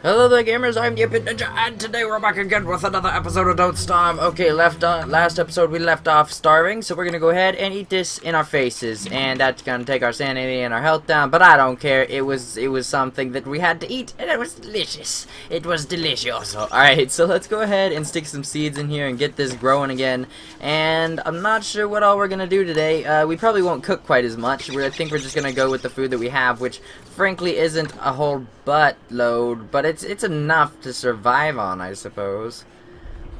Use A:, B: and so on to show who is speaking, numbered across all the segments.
A: Hello there gamers, I'm 8-Bit Ninja, and today we're back again with another episode of Don't Starve. Okay, left on, last episode we left off starving, so we're gonna go ahead and eat this in our faces, and that's gonna take our sanity and our health down, but I don't care, it was, it was something that we had to eat, and it was delicious. It was delicious. Alright, so let's go ahead and stick some seeds in here and get this growing again, and I'm not sure what all we're gonna do today. Uh, we probably won't cook quite as much, we're, I think we're just gonna go with the food that we have, which frankly isn't a whole buttload, but it's it's enough to survive on, I suppose.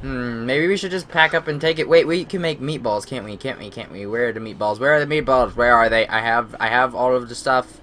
A: Hmm, maybe we should just pack up and take it. Wait, we can make meatballs, can't we? Can't we? Can't we? Where are the meatballs? Where are the meatballs? Where are they? I have I have all of the stuff.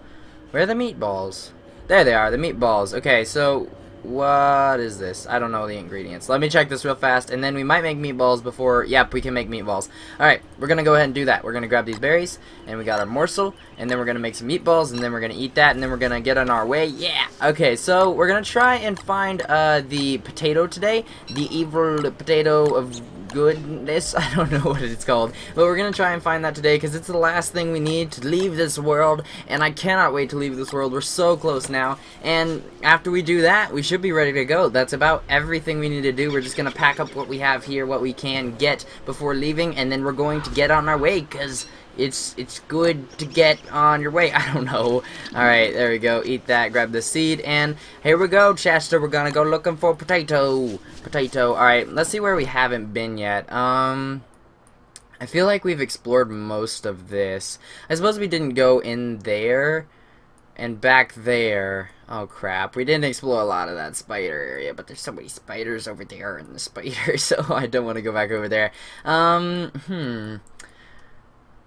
A: Where are the meatballs? There they are, the meatballs. Okay, so what is this? I don't know the ingredients. Let me check this real fast, and then we might make meatballs before... Yep, we can make meatballs. Alright, we're going to go ahead and do that. We're going to grab these berries, and we got our morsel, and then we're going to make some meatballs, and then we're going to eat that, and then we're going to get on our way. Yeah! Okay, so we're going to try and find uh, the potato today. The evil potato of goodness. I don't know what it's called. But we're going to try and find that today because it's the last thing we need to leave this world. And I cannot wait to leave this world. We're so close now. And after we do that, we should be ready to go. That's about everything we need to do. We're just going to pack up what we have here, what we can get before leaving. And then we're going to get on our way because it's it's good to get on your way. I don't know. Alright, there we go. Eat that, grab the seed, and here we go, Chester. We're gonna go looking for potato. Potato. Alright, let's see where we haven't been yet. Um... I feel like we've explored most of this. I suppose we didn't go in there and back there. Oh crap, we didn't explore a lot of that spider area, but there's so many spiders over there in the spider, so I don't want to go back over there. Um, hmm.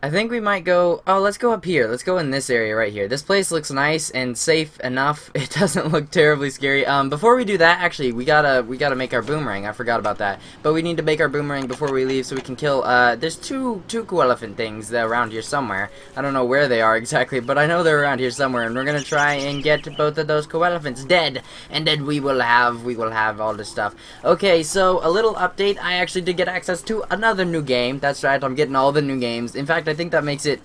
A: I think we might go, oh, let's go up here. Let's go in this area right here. This place looks nice and safe enough. It doesn't look terribly scary. Um, before we do that, actually, we gotta, we gotta make our boomerang. I forgot about that. But we need to make our boomerang before we leave so we can kill, uh, there's two, two elephant things that around here somewhere. I don't know where they are exactly, but I know they're around here somewhere, and we're gonna try and get both of those elephants dead. And then we will have, we will have all this stuff. Okay, so, a little update. I actually did get access to another new game. That's right, I'm getting all the new games. In fact, I think that makes it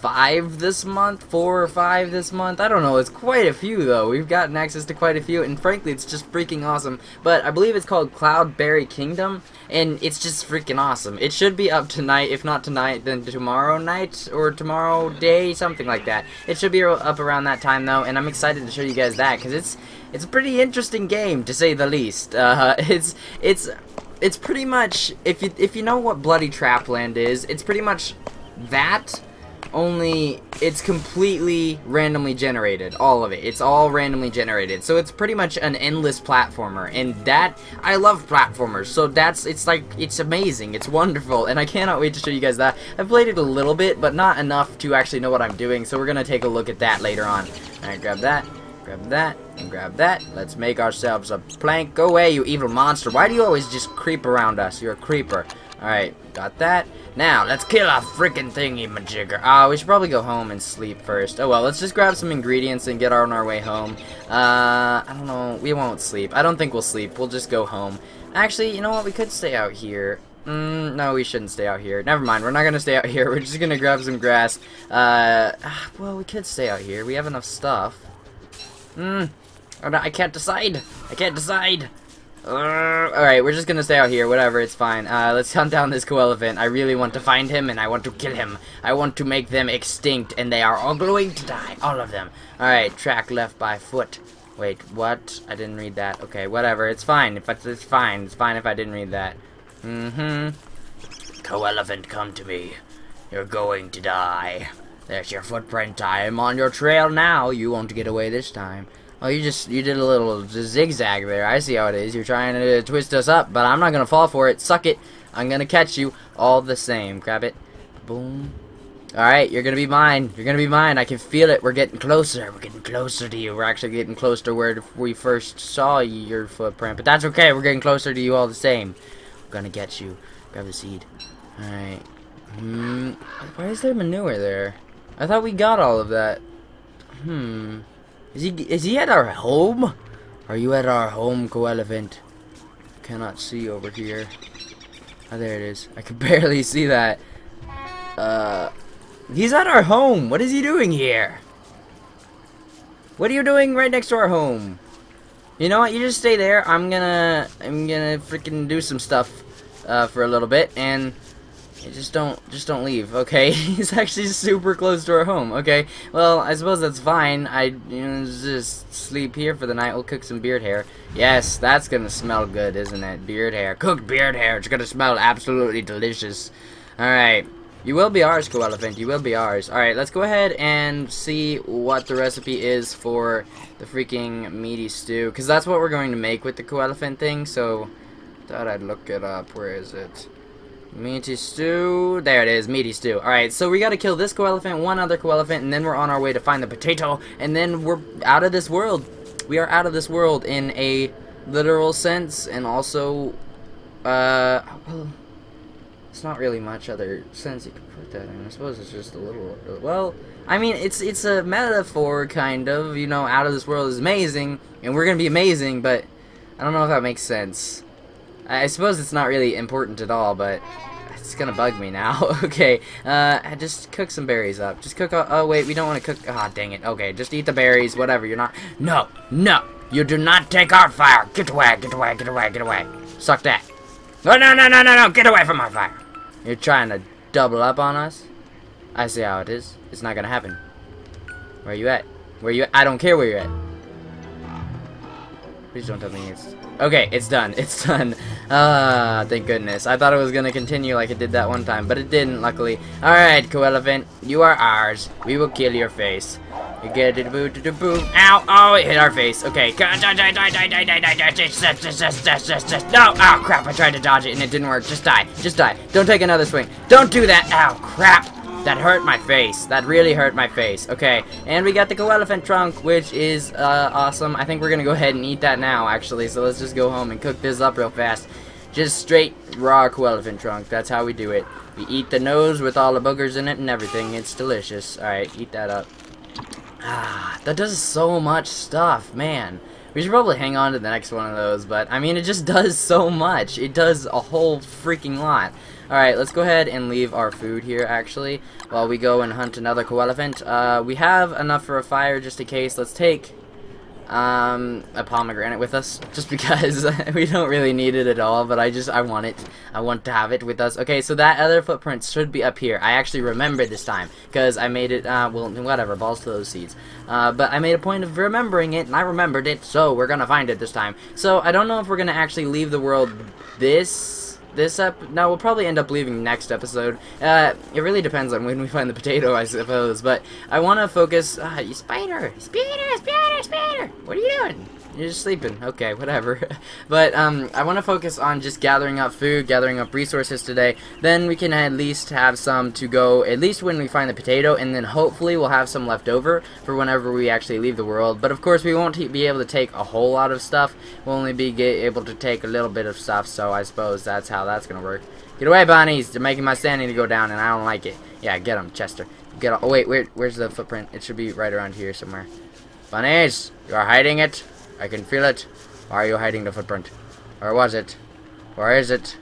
A: five this month, four or five this month. I don't know. It's quite a few though. We've gotten access to quite a few, and frankly, it's just freaking awesome. But I believe it's called Cloudberry Kingdom, and it's just freaking awesome. It should be up tonight. If not tonight, then tomorrow night or tomorrow day, something like that. It should be up around that time though, and I'm excited to show you guys that because it's it's a pretty interesting game to say the least. Uh, it's it's it's pretty much if you if you know what Bloody Trapland is, it's pretty much that only it's completely randomly generated all of it. It's all randomly generated. So it's pretty much an endless platformer and that I love platformers. So that's it's like it's amazing. It's wonderful and I cannot wait to show you guys that. I've played it a little bit but not enough to actually know what I'm doing so we're gonna take a look at that later on. Alright grab that grab that and grab that. Let's make ourselves a plank. Go away you evil monster. Why do you always just creep around us? You're a creeper alright got that now, let's kill a freaking thingy majigger. Ah, uh, we should probably go home and sleep first. Oh well, let's just grab some ingredients and get on our way home. Uh, I don't know. We won't sleep. I don't think we'll sleep. We'll just go home. Actually, you know what? We could stay out here. Mm, no, we shouldn't stay out here. Never mind. We're not gonna stay out here. We're just gonna grab some grass. Uh, ah, well, we could stay out here. We have enough stuff. Hmm. I can't decide. I can't decide. Uh, Alright, we're just gonna stay out here, whatever, it's fine. Uh, let's hunt down this koalefant. I really want to find him, and I want to kill him. I want to make them extinct, and they are all going to die, all of them. Alright, track left by foot. Wait, what? I didn't read that. Okay, whatever, it's fine. If it's, it's fine. It's fine if I didn't read that. Mm-hmm. Koalefant, come to me. You're going to die. There's your footprint. I am on your trail now. You won't get away this time. Oh, you just, you did a little zigzag there. I see how it is. You're trying to twist us up, but I'm not going to fall for it. Suck it. I'm going to catch you all the same. Grab it. Boom. Alright, you're going to be mine. You're going to be mine. I can feel it. We're getting closer. We're getting closer to you. We're actually getting closer to where we first saw your footprint. But that's okay. We're getting closer to you all the same. I'm going to get you. Grab the seed. Alright. Hmm. Why is there manure there? I thought we got all of that. Hmm. Is he is he at our home? Are you at our home, koalefant? Cannot see over here. Oh, there it is. I can barely see that. Uh, he's at our home. What is he doing here? What are you doing right next to our home? You know what? You just stay there. I'm gonna, I'm gonna freaking do some stuff uh, for a little bit, and just don't, just don't leave. Okay? He's actually super close to our home. Okay? Well, I suppose that's fine. I, you know, just sleep here for the night. We'll cook some beard hair. Yes, that's gonna smell good, isn't it? Beard hair, cooked beard hair. It's gonna smell absolutely delicious. All right. You will be ours, Koalefant. You will be ours. Alright, let's go ahead and see what the recipe is for the freaking meaty stew. Because that's what we're going to make with the Koalefant thing. So, thought I'd look it up. Where is it? Meaty stew. There it is. Meaty stew. Alright, so we gotta kill this Koalefant, one other Koalefant, and then we're on our way to find the potato. And then we're out of this world. We are out of this world in a literal sense. And also, uh, well it's not really much other sense you could put that in. I suppose it's just a little. Well, I mean, it's it's a metaphor, kind of. You know, out of this world is amazing, and we're gonna be amazing, but I don't know if that makes sense. I suppose it's not really important at all, but it's gonna bug me now. okay, uh, just cook some berries up. Just cook. Oh, wait, we don't want to cook. Ah, oh, dang it. Okay, just eat the berries. Whatever. You're not. No, no. You do not take our fire. Get away. Get away. Get away. Get away. Suck that. No, no, no, no, no, no. Get away from our fire. You're trying to double up on us? I see how it is. It's not gonna happen. Where you at? Where you at? I don't care where you're at. Please don't tell me it's... Okay, it's done. It's done. Ah, thank goodness. I thought it was gonna continue like it did that one time, but it didn't, luckily. Alright, Koalefant. You are ours. We will kill your face. You get it, boo, to boo. Ow! Oh, it hit our face. Okay. No! Oh, crap. I tried to dodge it and it didn't work. Just die. Just die. Don't take another swing. Don't do that. Ow, crap. That hurt my face. That really hurt my face. Okay, and we got the koalefant trunk, which is uh, awesome. I think we're gonna go ahead and eat that now, actually. So let's just go home and cook this up real fast. Just straight raw koalefant trunk. That's how we do it. We eat the nose with all the boogers in it and everything. It's delicious. Alright, eat that up. Ah, that does so much stuff, man. We should probably hang on to the next one of those, but I mean, it just does so much. It does a whole freaking lot. Alright, let's go ahead and leave our food here, actually, while we go and hunt another koalefant. Uh, we have enough for a fire just in case. Let's take um, a pomegranate with us, just because we don't really need it at all, but I just, I want it. I want to have it with us. Okay, so that other footprint should be up here. I actually remembered this time, because I made it, uh, well, whatever, balls to those seeds. Uh, but I made a point of remembering it, and I remembered it, so we're gonna find it this time. So, I don't know if we're gonna actually leave the world this this up now we'll probably end up leaving next episode. Uh, it really depends on when we find the potato I suppose but I want to focus uh, you spider spider spider spider! What are you doing you're just sleeping. Okay, whatever. but um, I want to focus on just gathering up food, gathering up resources today. Then we can at least have some to go, at least when we find the potato, and then hopefully we'll have some left over for whenever we actually leave the world. But of course, we won't be able to take a whole lot of stuff. We'll only be able to take a little bit of stuff, so I suppose that's how that's going to work. Get away, bunnies! They're making my sanity go down, and I don't like it. Yeah, get them, Chester. Get. Oh wait, where, where's the footprint? It should be right around here somewhere. Bunnies, you are hiding it. I can feel it. Why are you hiding the footprint? Or was it? Where is it?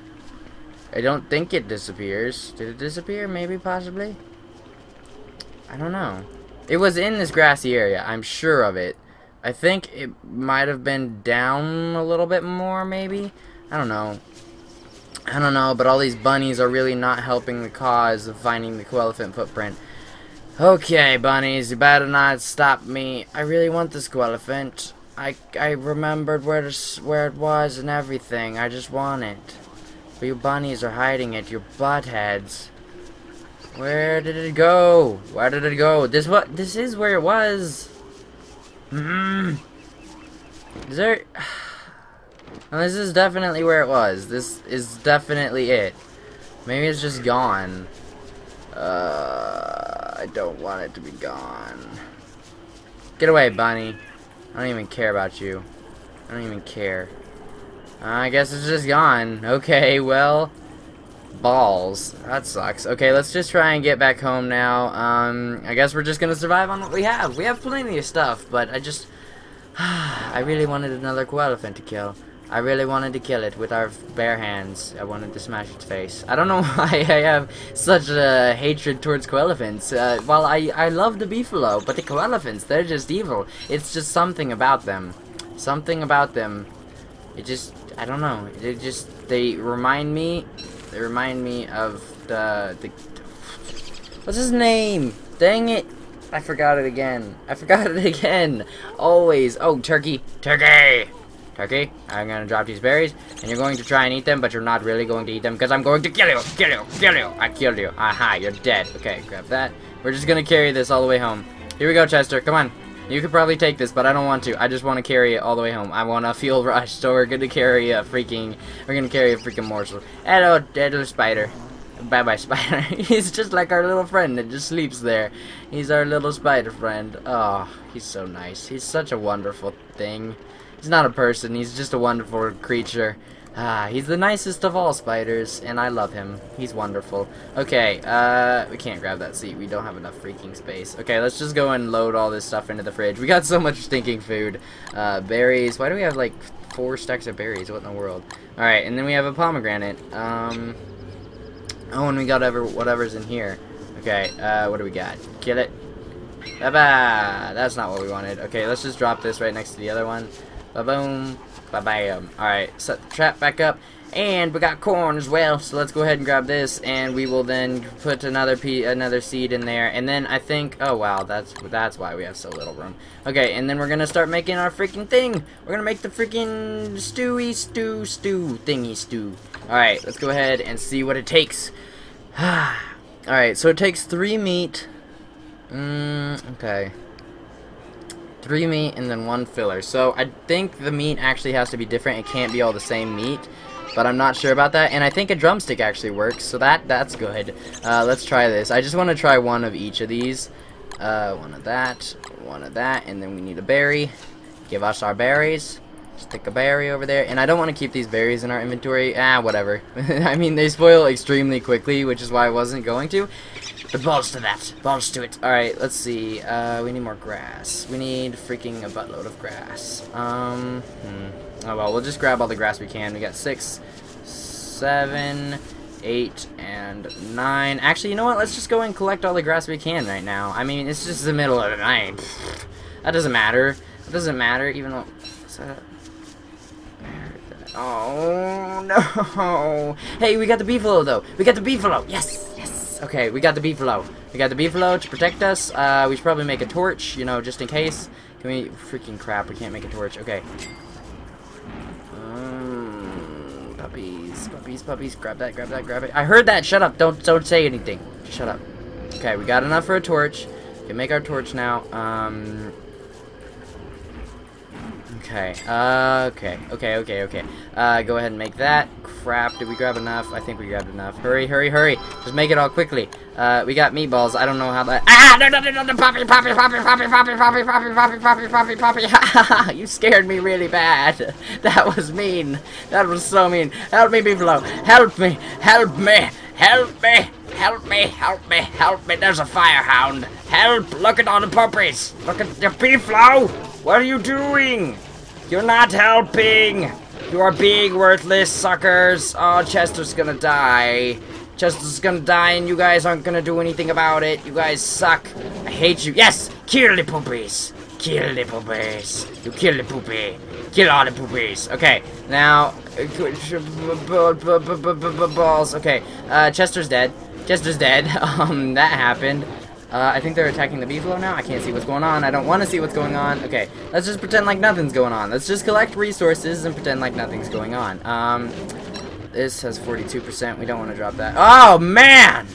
A: I don't think it disappears. Did it disappear? Maybe, possibly? I don't know. It was in this grassy area. I'm sure of it. I think it might have been down a little bit more, maybe? I don't know. I don't know, but all these bunnies are really not helping the cause of finding the koalefant footprint. Okay, bunnies, you better not stop me. I really want this koalefant. I, I remembered where, to, where it was and everything. I just want it. But you bunnies are hiding it, you buttheads. Where did it go? Where did it go? This what? This is where it was. Hmm. Is there? This is definitely where it was. This is definitely it. Maybe it's just gone. Uh, I don't want it to be gone. Get away, bunny. I don't even care about you. I don't even care. Uh, I guess it's just gone. Okay, well, balls. That sucks. Okay, let's just try and get back home now. Um, I guess we're just gonna survive on what we have. We have plenty of stuff, but I just... I really wanted another koalefant to kill. I really wanted to kill it with our bare hands. I wanted to smash its face. I don't know why I have such a hatred towards koalefants. Uh, well, I, I love the beefalo, but the koalefants, they're just evil. It's just something about them. Something about them. It just, I don't know. It just, they remind me, they remind me of the, the, what's his name? Dang it. I forgot it again. I forgot it again. Always. Oh, turkey. Turkey. Turkey, I'm gonna drop these berries, and you're going to try and eat them, but you're not really going to eat them, because I'm going to kill you, kill you, kill you. I killed you. Aha, you're dead. Okay, grab that. We're just gonna carry this all the way home. Here we go, Chester. Come on. You could probably take this, but I don't want to. I just want to carry it all the way home. I want to feel rushed, so we're gonna carry a freaking, we're gonna carry a freaking morsel. Hello, dead spider. Bye-bye, spider. he's just like our little friend that just sleeps there. He's our little spider friend. Oh, he's so nice. He's such a wonderful thing. He's not a person, he's just a wonderful creature. Ah, he's the nicest of all spiders, and I love him. He's wonderful. Okay, uh, we can't grab that seat. We don't have enough freaking space. Okay, let's just go and load all this stuff into the fridge. We got so much stinking food. Uh, berries. Why do we have, like, four stacks of berries? What in the world? Alright, and then we have a pomegranate. Um, oh, and we got ever whatever's in here. Okay, uh, what do we got? Kill it. Bye-bye. That's not what we wanted. Okay, let's just drop this right next to the other one. Ba-boom. Ba-bam. Alright, set the trap back up. And we got corn as well, so let's go ahead and grab this, and we will then put another pe another seed in there, and then I think, oh wow, that's that's why we have so little room. Okay, and then we're gonna start making our freaking thing. We're gonna make the freaking stewy stew stew thingy stew. All right, let's go ahead and see what it takes. All right, so it takes three meat. Mm, okay three meat and then one filler. So I think the meat actually has to be different. It can't be all the same meat. But I'm not sure about that. And I think a drumstick actually works. So that that's good. Uh, let's try this. I just want to try one of each of these. Uh, one of that. One of that. And then we need a berry. Give us our berries. Stick a berry over there. And I don't want to keep these berries in our inventory. Ah, whatever. I mean, they spoil extremely quickly, which is why I wasn't going to. But balls to that. Balls to it. Alright, let's see. Uh, we need more grass. We need freaking a buttload of grass. Um, hmm. Oh well, we'll just grab all the grass we can. We got six, seven, eight, and nine. Actually, you know what? Let's just go and collect all the grass we can right now. I mean, it's just the middle of the night. That doesn't matter. It doesn't matter, even though... Oh, no. Hey, we got the beefalo, though. We got the beefalo. Yes. Yes. Okay, we got the beefalo. We got the beefalo to protect us. Uh, we should probably make a torch, you know, just in case. Can we... Freaking crap, we can't make a torch. Okay. Um, puppies, puppies, puppies. Grab that, grab that, grab it. I heard that. Shut up. Don't, don't say anything. shut up. Okay, we got enough for a torch. We can make our torch now. Um... Okay, uh, okay, okay, okay, okay. Uh, go ahead and make that crap. Did we grab enough? I think we grabbed enough. Hurry, hurry, hurry. Just make it all quickly. Uh, we got meatballs. I don't know how that... Ah! No, no, no, no, no, poppy, poppy, poppy, poppy, poppy, poppy, poppy, poppy, poppy, poppy, poppy. Ha, ha You scared me really bad. That was mean. That was so mean. Help me, Beefalo. Help me. Help me. Help me. Help me. Help me. Help me. There's a firehound. Help. Look at all the puppies. Look at the Beefalo. What are you doing? You're not helping. You are being worthless suckers. Oh, Chester's gonna die. Chester's gonna die and you guys aren't gonna do anything about it. You guys suck. I hate you. Yes! Kill the poopies! Kill the poopies! You kill the poopy! Kill all the poopies! Okay, now... Balls. Okay, uh, Chester's dead. Chester's dead. Um, that happened. Uh, I think they're attacking the beefalo now. I can't see what's going on. I don't want to see what's going on. Okay, let's just pretend like nothing's going on. Let's just collect resources and pretend like nothing's going on. Um, this has 42%. We don't want to drop that. Oh, man!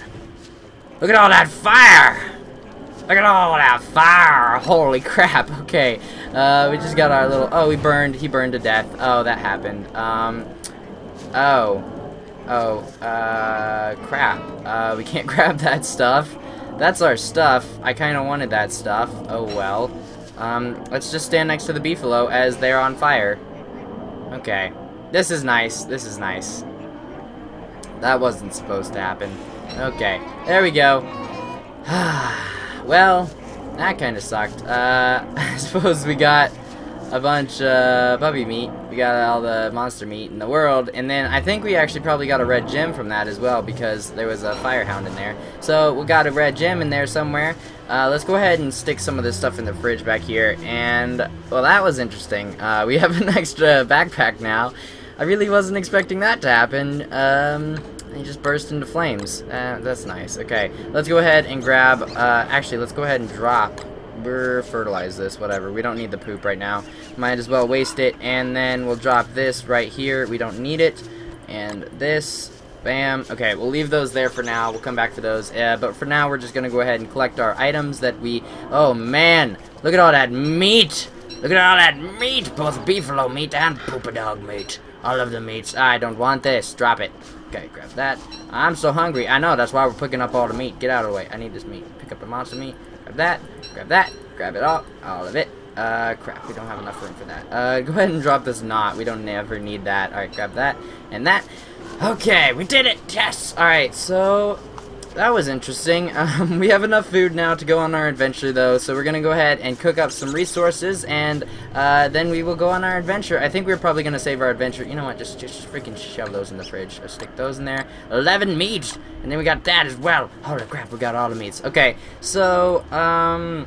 A: Look at all that fire! Look at all that fire! Holy crap. Okay, uh, we just got our little... Oh, we burned. He burned to death. Oh, that happened. Um, oh. Oh, uh, crap. Uh, we can't grab that stuff. That's our stuff. I kind of wanted that stuff. Oh well. Um, let's just stand next to the beefalo as they're on fire. Okay. This is nice. This is nice. That wasn't supposed to happen. Okay. There we go. well, that kind of sucked. Uh, I suppose we got a bunch of puppy meat. We got all the monster meat in the world. And then I think we actually probably got a red gem from that as well because there was a firehound in there. So we got a red gem in there somewhere. Uh, let's go ahead and stick some of this stuff in the fridge back here. And, well, that was interesting. Uh, we have an extra backpack now. I really wasn't expecting that to happen. Um, he just burst into flames. Uh, that's nice. Okay, let's go ahead and grab, uh, actually, let's go ahead and drop Brr, fertilize this, whatever. We don't need the poop right now. Might as well waste it, and then we'll drop this right here. We don't need it. And this, bam. Okay, we'll leave those there for now. We'll come back for those. Uh, but for now, we're just going to go ahead and collect our items that we... Oh, man. Look at all that meat. Look at all that meat. Both beefalo meat and poopa dog meat. All of the meats. I don't want this. Drop it. Okay, grab that. I'm so hungry. I know, that's why we're picking up all the meat. Get out of the way. I need this meat. Pick up the monster meat. Grab that. Grab that. Grab it all. All of it. Uh, crap, we don't have enough room for that. Uh, go ahead and drop this knot. We don't ever need that. Alright, grab that and that. Okay, we did it! Yes! Alright, so that was interesting. Um, we have enough food now to go on our adventure, though, so we're gonna go ahead and cook up some resources, and uh, then we will go on our adventure. I think we're probably gonna save our adventure. You know what? Just, just freaking shove those in the fridge. Let's stick those in there. Eleven meats, and then we got that as well. Holy crap, we got all the meats. Okay, so um.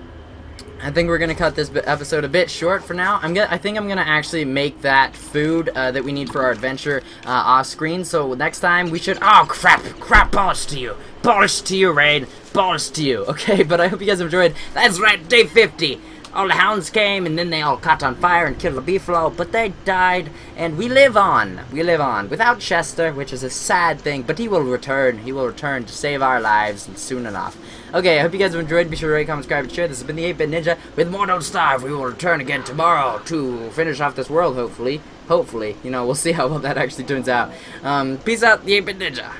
A: I think we're gonna cut this episode a bit short for now. I'm gonna, I think I'm gonna actually make that food uh, that we need for our adventure uh, off screen. So next time we should. Oh crap! Crap! Balls to you! Balls to you, Raid! Balls to you! Okay, but I hope you guys enjoyed. That's right, day 50 all the hounds came and then they all caught on fire and killed the beefalo, but they died and we live on. We live on without Chester, which is a sad thing, but he will return. He will return to save our lives soon enough. Okay, I hope you guys have enjoyed. Be sure to rate, comment, subscribe, and share. This has been the 8-Bit Ninja with more Don't Starve. We will return again tomorrow to finish off this world, hopefully. Hopefully. You know, we'll see how well that actually turns out. Um, peace out, the 8-Bit Ninja.